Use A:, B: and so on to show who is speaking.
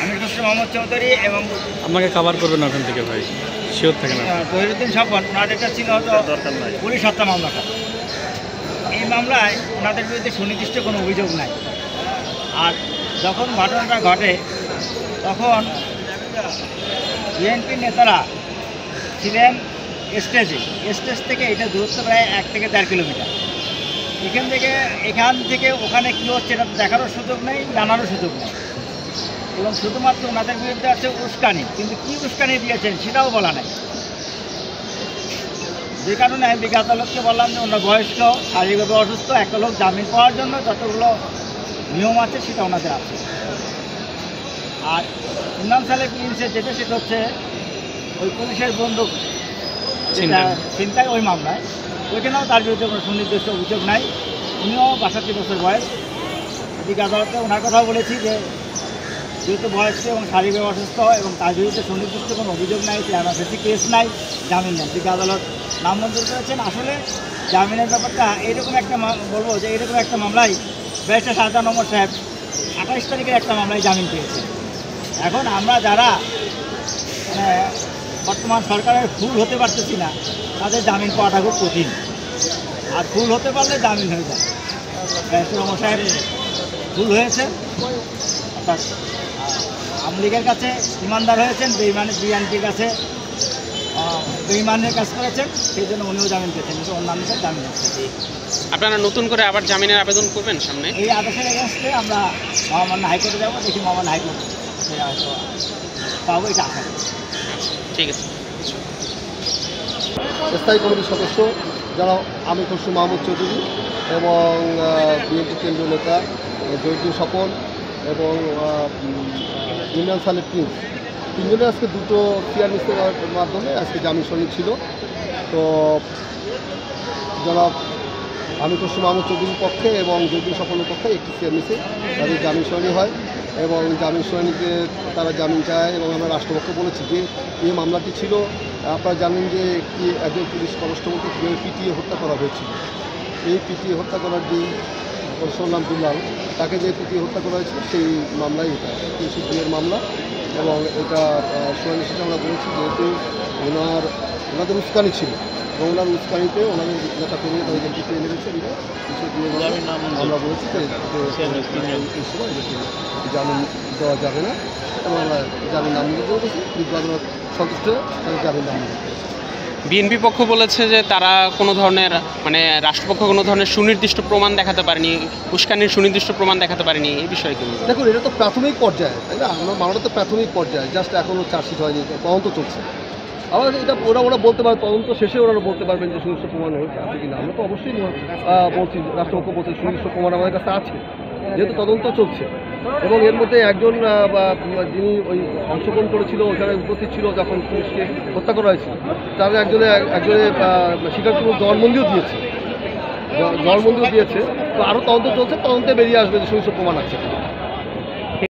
A: আমি ডক্টর মোহাম্মদ চৌধুরী এবং
B: আমাকে কাভার করবেন ওখান থেকে ভাই শিওর থাকে না
A: স্বপন ওনার এটা ছিল হয়তো পুলিশ হত্যা মামলাটা। এই মামলায় ওনাদের বিরুদ্ধে সুনির্দিষ্ট কোনো অভিযোগ নাই। আর যখন ঘটনাটা ঘটে তখন বিএনপির নেতারা ছিলেন স্টেজে। স্টেজ থেকে এটা দূরত্ব প্রায় এক থেকে দেড় কিলোমিটার। এখান থেকে এখান থেকে ওখানে কী হচ্ছে এটা দেখারও সুযোগ নেই জানারও সুযোগ নেই। এবং শুধুমাত্র ওনাদের বিরুদ্ধে আছে উস্কানি কিন্তু কী উস্কানি দিয়েছেন সেটাও বলা নাই। যে কারণে আমি বিজ্ঞ আদালতকে বললাম যে ওনার বয়স্ক শারীরিকভাবে অসুস্থ একটা লোক জামিন পাওয়ার জন্য যতগুলো নিয়ম আছে সেটা ওনাদের আছে। আর ইমরান সালেহ প্রিন্সের যেটা সেটা হচ্ছে ওই পুলিশের বন্দুক চিন্তায় ওই মামলায়। ওইখানেও তার বিরুদ্ধে কোনো সুনির্দিষ্ট অভিযোগ নাই। উনিও বাষট্টি বছর বয়স। বিজ্ঞ আদালতে ওনার কথাও বলেছি যে, যেহেতু বয়স্ক এবং শারীরিক অসুস্থ এবং তার বিরুদ্ধে সুনির্দিষ্ট কোনো অভিযোগ নাই বেশি কেস নাই, জামিন নেন। বিজ্ঞ আদালত নাম মঞ্জুর করেছেন। আসলে জামিনের ব্যাপারটা এইরকম একটা বলব যে এইরকম একটা মামলায় ব্যারিস্টার শাহজাহান নম্বর সাহেব আঠাশ তারিখের একটা মামলায় জামিন পেয়েছে এখন আমরা যারা মানে বর্তমান সরকারের ফুল হতে পারতেছি না তাদের জামিন পাওয়াটা খুব কঠিন। আর ফুল হতে পারলে জামিন হয়ে যায়। সাহেব ভুল হয়েছে। অর্থাৎ আওয়ামী লীগের কাছে ইমানদার হয়েছেন বেইমান বিএনপির কাছে বেইমানের কাজ করেছেন সেই জন্য উনিও জামিন পেয়েছেন কিন্তু অন্যান্যদের জামিন হচ্ছে
C: আপনারা নতুন করে আবার জামিনের আবেদন করবেন সামনে?
A: এই আদেশের এগেনস্টে আমরা মহামান্য হাইকোর্টে যাব দেখি মহামান্য হাইকোর্ট হয়তো পাবো এটা আশা করি।
C: ঠিক আছে।
D: স্থায়ী কমিটির সদস্য যারা আমি খসরু মাহমুদ চৌধুরী এবং বিএনপি কেন্দ্রীয় নেতা জয়দুল স্বপন এবং ইমরান সালেহ প্রিন্স তিনজনের আজকে দুটো সিআর মিসের মাধ্যমে আজকে জামিন শুনানি ছিল। তো জনাব আমি খসরু মাহমুদ চৌধুরীর পক্ষে এবং জয়দুল স্বপনের পক্ষে একটি সিআর মিসে তাদের জামিন শুনানি হয়। এবং জামিন শুনানিতে তারা জামিন চায় এবং আমরা রাষ্ট্রপক্ষ বলেছি যে এই মামলাটি ছিল, আপনারা জানেন যে একটি একজন পুলিশ কনস্টেবলকে কীভাবে পিটিয়ে হত্যা করা হয়েছিল। এই পিটিয়ে হত্যা করার যে কনস্টেবল নাম দুলাল, তাকে যে পিটিয়ে হত্যা করা হয়েছিল সেই মামলাই এটা তিনশো দুইয়ের মামলা এবং এটা শুনানি শেষে আমরা বলেছি যেহেতু ওনার, ওনাদের উস্কানি ছিল। এবং ওনার উস্কানিতে ওনাদের নেতা কর্মী তাদেরকে মেরেছে বলে তিনশো দুইয়ের মামলা আমরা বলেছি জামিন দেওয়া যাবে না। এবং আমরা জামিন দিয়েছি বিজ্ঞ আদালত সন্তুষ্ট তাদের জামিন করেছে
C: বিএনপি পক্ষ বলেছে যে তারা কোনো ধরনের মানে রাষ্ট্রপক্ষ কোনো ধরনের সুনির্দিষ্ট প্রমাণ দেখাতে পারেনি উস্কানির সুনির্দিষ্ট প্রমাণ দেখাতে পারেনি এই বিষয়ে কি বলবেন?
D: দেখুন এটা তো প্রাথমিক পর্যায়ে তাই না? আমরা মামলা তো প্রাথমিক পর্যায়ে জাস্ট এখনও চার্জশিট হয়নি তদন্ত চলছে। আবার এটা ওরা ওরা বলতে পারে, তদন্ত শেষে ওরা বলতে পারবেন যে সুনির্দিষ্ট প্রমাণ হয়েছে, আছে কিনা। আমরা তো অবশ্যই বলছি, রাষ্ট্রপক্ষ বলছে সুনির্দিষ্ট প্রমাণ আমাদের কাছে আছে, যেহেতু তদন্ত চলছে। এবং এর মধ্যে একজন যিনি ওই অংশগ্রহণ করেছিল ওখানে উপস্থিত ছিল যখন পুলিশকে হত্যা করা হয়েছিল, তার একজনে একজনে স্বীকারোক্তি জবানবন্দিও দিয়েছে। জ- জবানবন্দিও দিয়েছে। তো আরও তদন্ত চলছে, তদন্তে বেরিয়ে আসবে যে সুনির্দিষ্ট প্রমাণ আছে